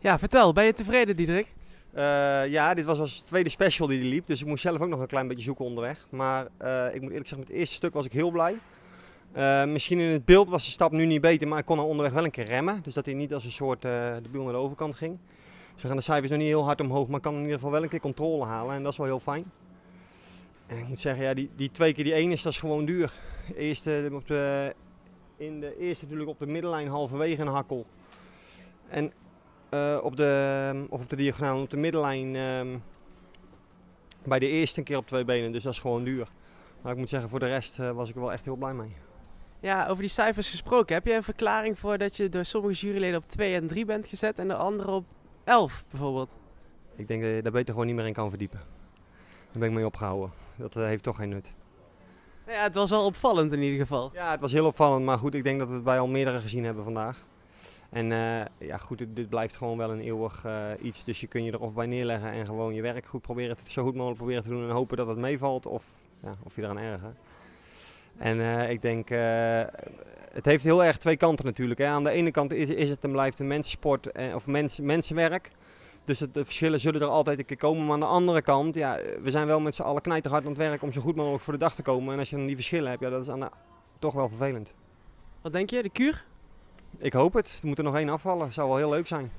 Ja, vertel, ben je tevreden Diederik? Uh, ja, dit was als tweede special die hij liep, dus ik moest zelf ook nog een klein beetje zoeken onderweg. Maar uh, ik moet eerlijk zeggen, met het eerste stuk was ik heel blij. Uh, misschien in het beeld was de stap nu niet beter, maar ik kon er onderweg wel een keer remmen. Dus dat hij niet als een soort de biel naar de overkant ging. Ze gaan de cijfers nog niet heel hard omhoog, maar kan in ieder geval wel een keer controle halen en dat is wel heel fijn. En ik moet zeggen, ja, die, die twee keer die één is, dat is gewoon duur. Eerste, op de, in de eerste natuurlijk op de middenlijn halverwege een hakkel. En uh, op, de, of op de diagonaal op de middenlijn um, bij de eerste keer op twee benen. Dus dat is gewoon duur. Maar ik moet zeggen, voor de rest uh, was ik er wel echt heel blij mee. Ja, over die cijfers gesproken. Heb je een verklaring voor dat je door sommige juryleden op 2 en 3 bent gezet en de andere op 11 bijvoorbeeld? Ik denk dat je daar beter gewoon niet meer in kan verdiepen. Daar ben ik mee opgehouden. Dat uh, heeft toch geen nut. Nou ja, het was wel opvallend in ieder geval. Ja, het was heel opvallend. Maar goed, ik denk dat we het bij al meerdere gezien hebben vandaag. En uh, ja, goed, dit, blijft gewoon wel een eeuwig uh, iets. Dus je kunt je er of bij neerleggen en gewoon je werk goed proberen te, zo goed mogelijk proberen te doen. En hopen dat het meevalt of, ja, of je eraan ergert. En uh, ik denk, het heeft heel erg twee kanten natuurlijk. Hè. Aan de ene kant is, het en blijft een mensensport of mens, mensenwerk. Dus de verschillen zullen er altijd een keer komen. Maar aan de andere kant, ja, we zijn wel met z'n allen knijterhard aan het werk om zo goed mogelijk voor de dag te komen. En als je dan die verschillen hebt, ja, dat is toch wel vervelend. Wat denk je, de kuur? Ik hoop het. Er moet er nog één afvallen. Zou wel heel leuk zijn.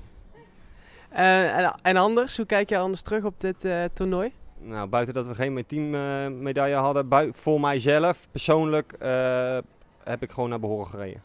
Uh, en, en, anders, hoe kijk je anders terug op dit uh, toernooi? Nou, buiten dat we geen teammedaille uh, hadden, voor mijzelf persoonlijk heb ik gewoon naar behoren gereden.